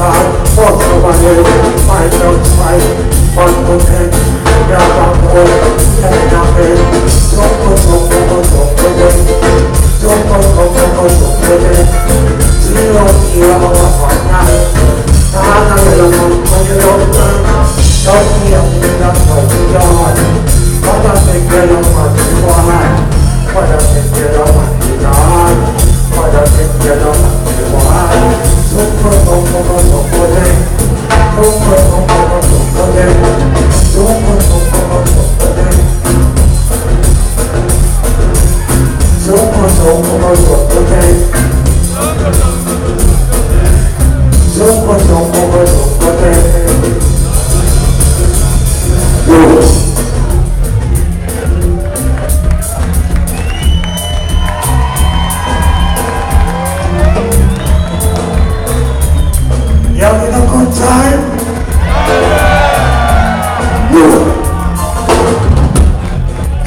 side Also my head, my fight, my fun content Now I'm old, and I'm in Don't go, go, go, go, go, go, go Don't go, go, go, go, go, go, go Zero, zero, one, one, nine Nine, I'm in a month, when you. don't turn Don't be a thing, I'm so beyond What I think that I'm on, you are What I think that I'm on, you are What I think that I'm on Ogojo, okay. Don't go having a good time? Good.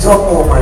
Talk.